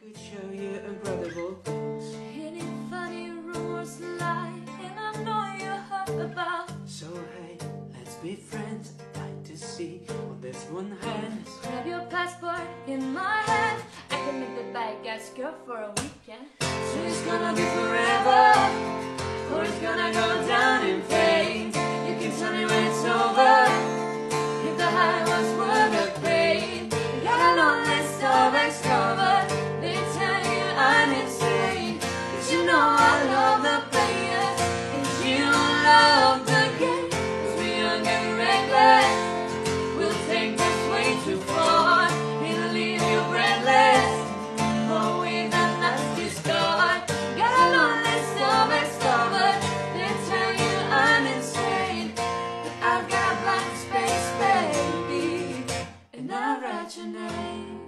could show you incredible things. Any funny rumors lie, and I know you heard about. So hey, let's be friends. I'd like to see on this one hand. Grab your passport in my hand. I can make the bad guys girl for a weekend. So it's gonna be forever, or it's gonna go down. name.